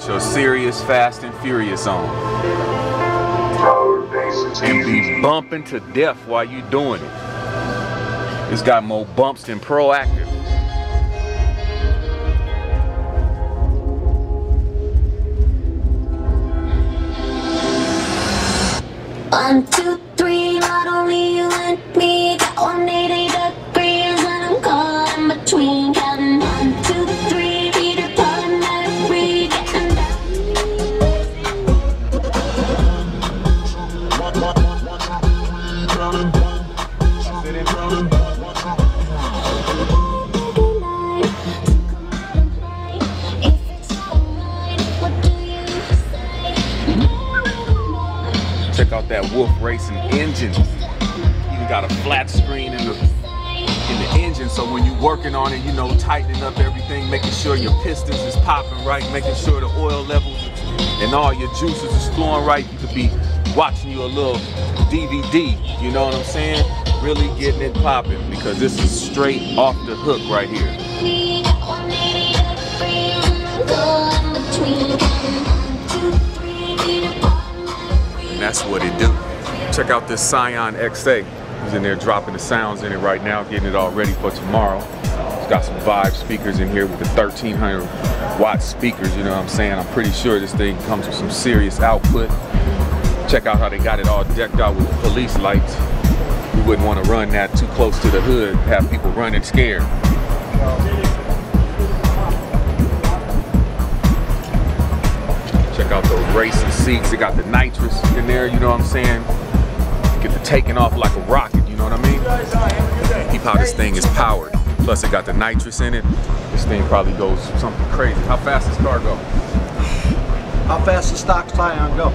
So serious, fast and furious on. And be bumping to death while you doing it. It's got more bumps than Proactiv. One, two, Check out that Wolf Racing engine. Even got a flat screen in the in the engine, so when you're working on it, you know, tightening up everything, making sure your pistons is popping right, making sure the oil levels and all your juices is flowing right. You could be watching you a little DVD, you know what I'm saying? Really getting it popping because this is straight off the hook right here. We got 180 degrees and I'm caught in between Counting one, two, three, Peter Pan, And that's what it do. Check out this Scion XA. He's in there dropping the sounds in it right now, getting it all ready for tomorrow. It's got some Vibe speakers in here with the 1300 watt speakers, you know what I'm saying? I'm pretty sure this thing comes with some serious output. Check out how they got it all decked out with police lights. You wouldn't want to run that too close to the hood, have people running scared. Check out those racing seats. They got the nitrous in there, you know what I'm saying? Get the taking off like a rocket, you know what I mean? Keep how this thing is powered. Plus it got the nitrous in it. This thing probably goes something crazy. How fast does car go? How fast does stock Scion go?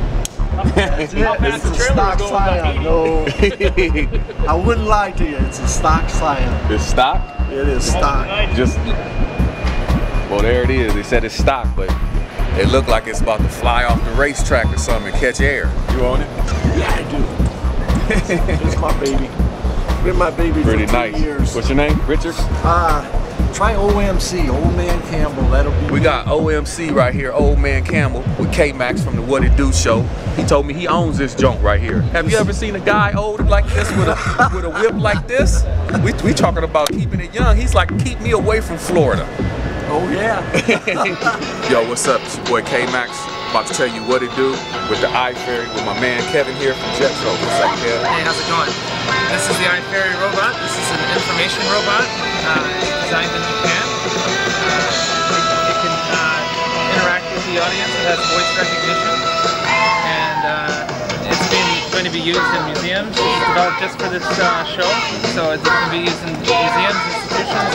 That's. It's a stock Scion. No, I wouldn't lie to you. It's a stock Scion. It's stock? It is stock. Just well there it is. They said it's stock, but it looked like it's about to fly off the racetrack or something and catch air. You own it? Yeah, I do. it's my baby. Been my baby Pretty for nice. years. What's your name? Richard? Uh, try OMC, Old Man Campbell. That'll be. We got OMC right here, Old Man Campbell, with K Max from the What It Do show. He told me he owns this joint right here. Have you ever seen a guy old like this with a with a whip like this? We we talking about keeping it young. He's like, keep me away from Florida. Oh yeah. Yo, what's up? It's your boy K Max. About to tell you what it do with the iFairy with my man Kevin here from Jetro. What's up, Kev? Hey, how's it going? This is the iFairy robot. This is an information robot designed in Japan. Uh, it can uh, interact with the audience. It has voice recognition, and uh, it's being, going to be used in museums. It's developed just for this uh, show, so it can be used in museums, institutions,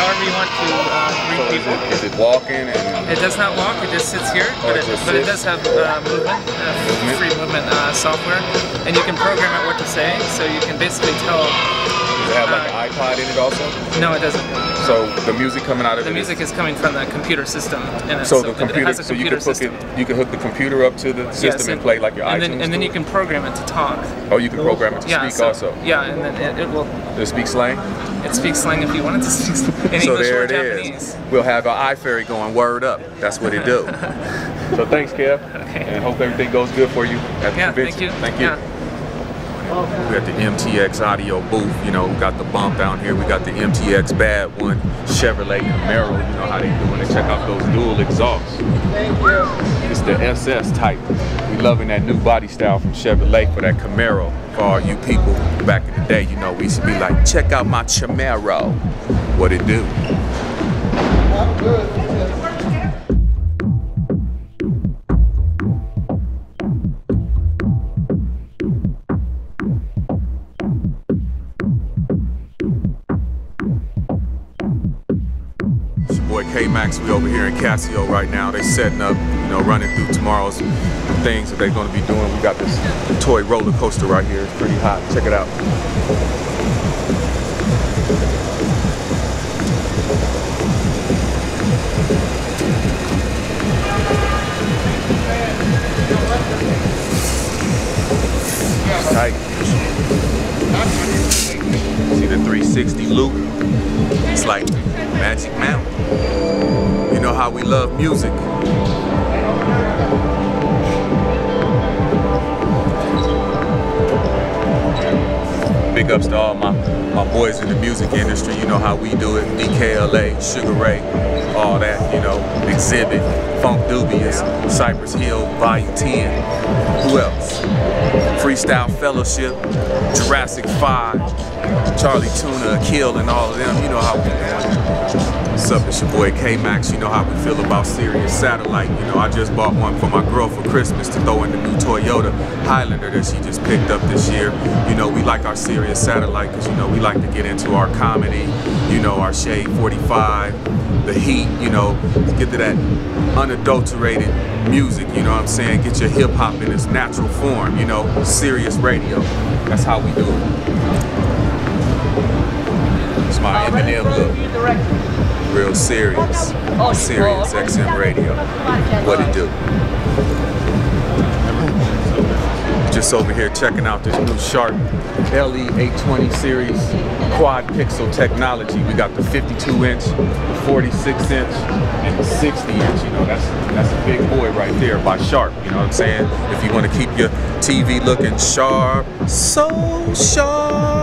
however you want to uh, So reach is it, is it walking and It does not walk, it just sits here, but, it it, but it does have uh, movement, uh, Movement? free movement uh, software, and you can program it to say, so you can basically tell. does it have like an uh, iPod in it also? No, it doesn't. So the music coming out of The it is- music is coming from the computer system, in it, So the computer, it has a so you can hook system. it, you can hook the computer up to the system Yes, and play like your and iTunes. then, and then you can program it to talk. Oh, you can program it to Yeah, speak so- also. Yeah, and then it, it will. To speak slang. It speaks slang if you want it to speak slang so there or it is. Japanese. We'll have our iFairy going word up. That's what it do. so thanks, Kev. Okay. And hope everything goes good for you at the Yeah, thank you. Thank you. Yeah. We got the MTX audio booth, you know, we got the bump down here. We got the MTX bad one, Chevrolet Camaro, you know how they doing it. Check out those dual exhausts. Thank you. It's the SS type. We loving that new body style from Chevrolet for that Camaro. For all you people back in the day, you know, we used to be like, check out my Camaro. What it do? It's your K Max. We over here in Casio right now. They setting up, you know, running through tomorrow's things that they're going to be doing. We got this toy roller coaster right here. It's pretty hot. Check it out. Tight. See the 360 loop? It's like Magic Mountain how we love music. Big ups to all my, my boys in the music industry, you know how we do it, DKLA, Sugar Ray, all that, you know, Xzibit, Funk Dubious, Cypress Hill, Volume 10, who else? Freestyle Fellowship, Jurassic 5, Charlie Tuna, Kill, and all of them, you know how we do What's up, it's your boy K-Max. You know how we feel about Sirius Satellite. You know, I just bought one for my girl for Christmas to throw in the new Toyota Highlander that she just picked up this year. You know, we like our Sirius Satellite because, you know, we like to get into our comedy, you know, our Shade 45, the heat, you know, get to that unadulterated music, you know what I'm saying? Get your hip hop in its natural form, you know, Sirius Radio. That's how we do it. My Eminem look real serious. Sirius XM radio. What it do? Just over here checking out this new Sharp LE820 series quad pixel technology. We got the 52 inch, the 46 inch, and the 60 inch. You know, that's that's a big boy right there by Sharp. You know what I'm saying? If you want to keep your TV looking sharp, so sharp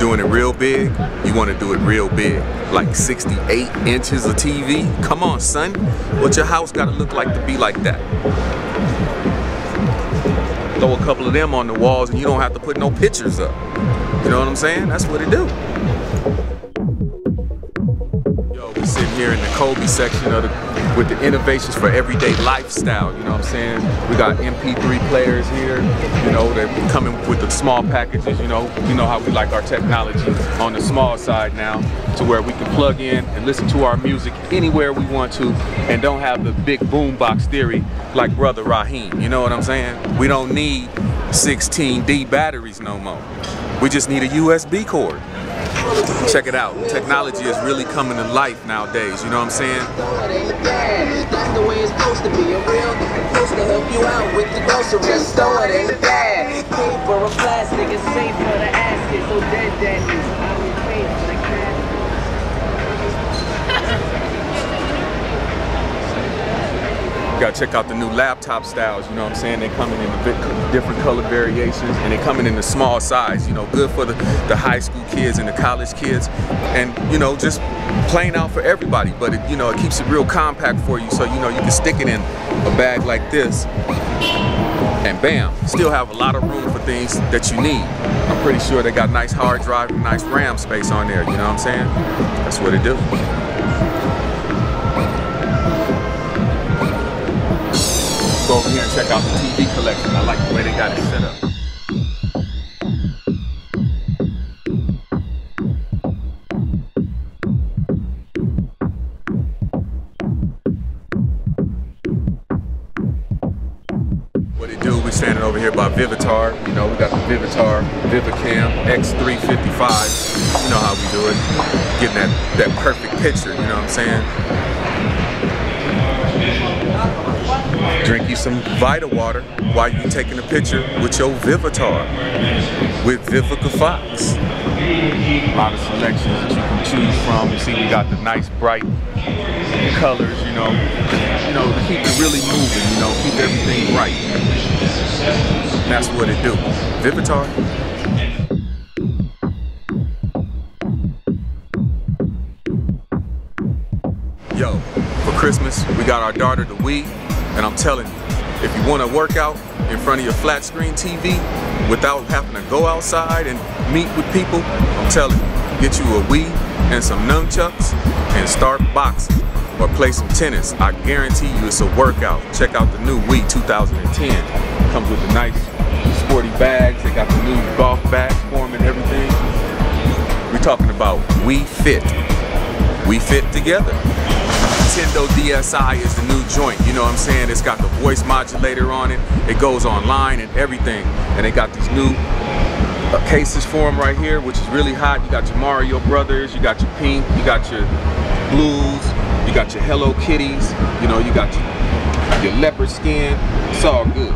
doing it real big, you want to do it real big. Like 68 inches of TV? Come on, son. What your house got to look like to be like that? Throw a couple of them on the walls and you don't have to put no pictures up. You know what I'm saying? That's what it do. Yo, we sitting here in the Coby section of the with the innovations for everyday lifestyle. You know what I'm saying? We got MP3 players here. You know, they're coming with the small packages. You know, you know how we like our technology on the small side now, to where we can plug in and listen to our music anywhere we want to, and don't have the big boombox theory like Brother Raheem. You know what I'm saying? We don't need 16D batteries no more. We just need a USB cord. Check it out. Technology is really coming to life nowadays. You know what I'm saying? Paper or plastic is safe for the. So dead daddies. gotta check out the new laptop styles, you know what I'm saying? They're coming in different color variations and they're coming in the small size, you know, good for the, the high school kids and the college kids. And, you know, just playing out for everybody, but it, you know, it keeps it real compact for you so, you know, you can stick it in a bag like this and bam, still have a lot of room for things that you need. I'm pretty sure they got nice hard drive and nice RAM space on there, you know what I'm saying? That's what it do. Go over here and check out the TV collection. I like the way they got it set up. What it do, we standing over here by Vivitar. You know, we got the Vivitar Vivicam X355. You know how we do it. Getting that, that perfect picture, you know what I'm saying? Drink you some Vita water while you're taking a picture with your Vivitar with Vivica Fox. A lot of selections that you can choose from. You see we got the nice bright colors, you know, you know, to keep it really moving, you know, keep everything bright. And that's what it do. Vivitar. Yo, for Christmas, we got our daughter the Wii. And I'm telling you, if you want to work out in front of your flat screen TV without having to go outside and meet with people, I'm telling you, get you a Wii and some nunchucks and start boxing or play some tennis. I guarantee you it's a workout. Check out the new Wii 2010. Comes with the nice sporty bags. They got the new golf bag form and everything. We're talking about Wii Fit. We Fit together. Nintendo DSi is the new joint, you know what I'm saying? It's got the voice modulator on it, it goes online and everything. And they got these new uh, cases for them right here, which is really hot. You got your Mario Brothers, you got your Pink, you got your Blues, you got your Hello Kitties, you know, you got your, your leopard skin. It's all good.